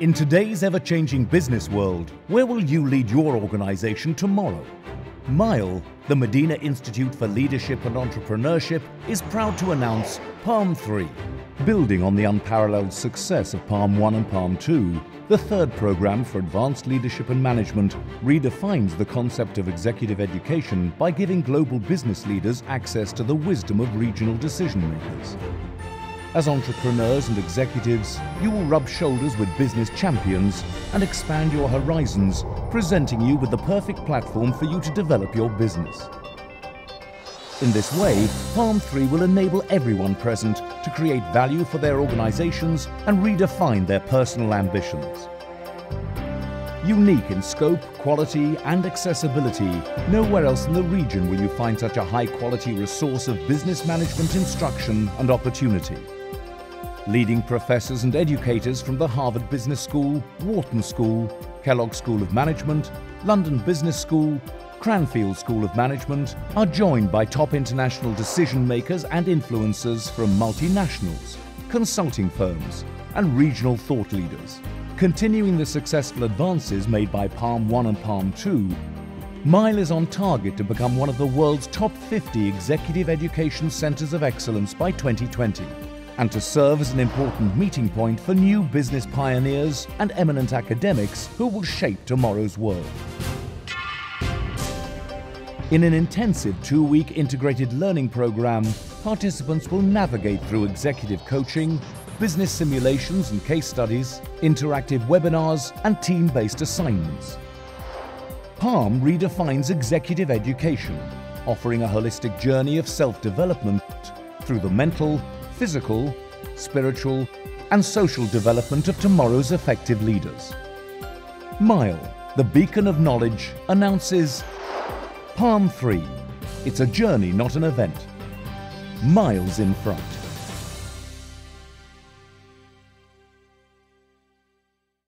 In today's ever changing business world, where will you lead your organization tomorrow? MILE, the Medina Institute for Leadership and Entrepreneurship, is proud to announce Palm 3. Building on the unparalleled success of Palm 1 and Palm 2, the third program for advanced leadership and management redefines the concept of executive education by giving global business leaders access to the wisdom of regional decision makers. As entrepreneurs and executives, you will rub shoulders with business champions and expand your horizons, presenting you with the perfect platform for you to develop your business. In this way, Palm 3 will enable everyone present to create value for their organizations and redefine their personal ambitions. Unique in scope, quality and accessibility, nowhere else in the region will you find such a high quality resource of business management instruction and opportunity. Leading professors and educators from the Harvard Business School, Wharton School, Kellogg School of Management, London Business School, Cranfield School of Management are joined by top international decision makers and influencers from multinationals, consulting firms, and regional thought leaders. Continuing the successful advances made by Palm 1 and Palm 2, MILE is on target to become one of the world's top 50 executive education centers of excellence by 2020 and to serve as an important meeting point for new business pioneers and eminent academics who will shape tomorrow's world. In an intensive two-week integrated learning program, participants will navigate through executive coaching, business simulations and case studies, interactive webinars and team-based assignments. PALM redefines executive education, offering a holistic journey of self-development through the mental, physical, spiritual, and social development of tomorrow's effective leaders. MILE, the beacon of knowledge, announces Palm 3. It's a journey, not an event. Miles in front.